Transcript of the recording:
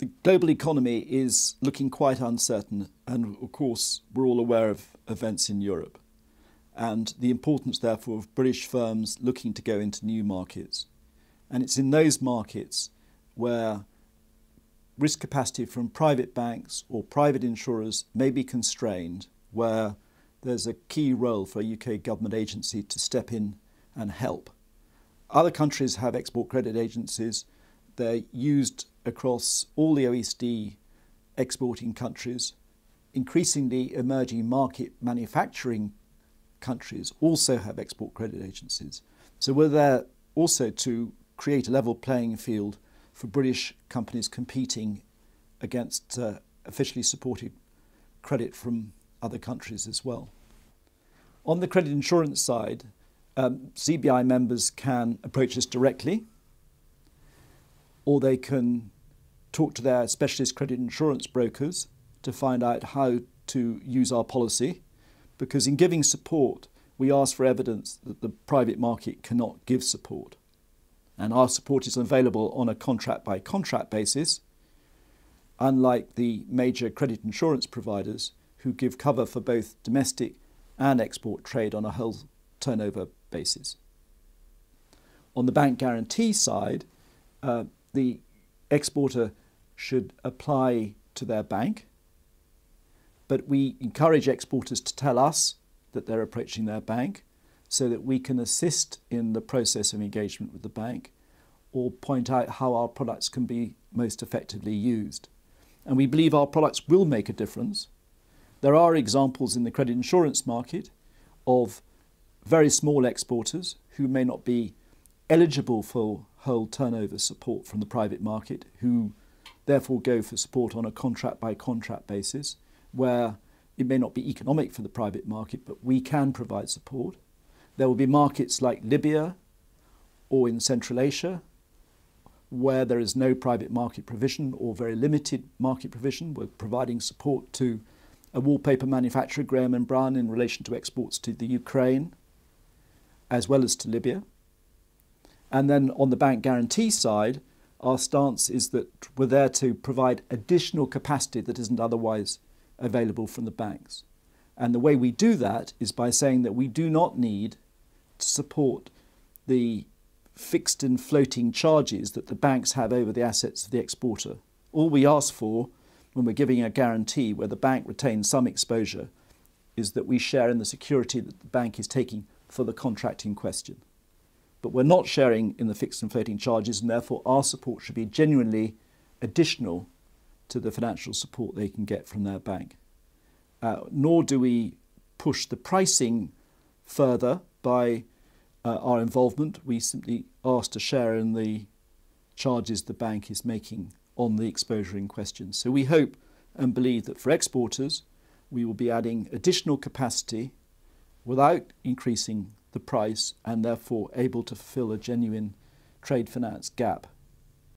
the global economy is looking quite uncertain, and of course, we're all aware of events in Europe and the importance, therefore, of British firms looking to go into new markets. And it's in those markets where risk capacity from private banks or private insurers may be constrained, where there's a key role for a UK government agency to step in and help. Other countries have export credit agencies. They're used across all the OECD exporting countries. Increasingly, emerging market manufacturing countries also have export credit agencies. So we're there also to create a level playing field for British companies competing against uh, officially supported credit from other countries as well. On the credit insurance side, um, CBI members can approach us directly or they can talk to their specialist credit insurance brokers to find out how to use our policy because in giving support, we ask for evidence that the private market cannot give support. And our support is available on a contract by contract basis, unlike the major credit insurance providers who give cover for both domestic and export trade on a whole turnover basis. On the bank guarantee side, uh, the exporter should apply to their bank but we encourage exporters to tell us that they're approaching their bank so that we can assist in the process of engagement with the bank or point out how our products can be most effectively used. And we believe our products will make a difference. There are examples in the credit insurance market of very small exporters who may not be eligible for whole turnover support from the private market, who therefore go for support on a contract by contract basis where it may not be economic for the private market, but we can provide support. There will be markets like Libya or in Central Asia where there is no private market provision or very limited market provision. We're providing support to a wallpaper manufacturer, Graham and Brown, in relation to exports to the Ukraine as well as to Libya. And then on the bank guarantee side, our stance is that we're there to provide additional capacity that isn't otherwise available from the banks. And the way we do that is by saying that we do not need to support the fixed and floating charges that the banks have over the assets of the exporter. All we ask for when we're giving a guarantee where the bank retains some exposure is that we share in the security that the bank is taking for the contract in question. But we're not sharing in the fixed and floating charges, and therefore our support should be genuinely additional to the financial support they can get from their bank. Uh, nor do we push the pricing further by uh, our involvement. We simply ask to share in the charges the bank is making on the exposure in question. So we hope and believe that for exporters, we will be adding additional capacity without increasing the price and therefore able to fill a genuine trade finance gap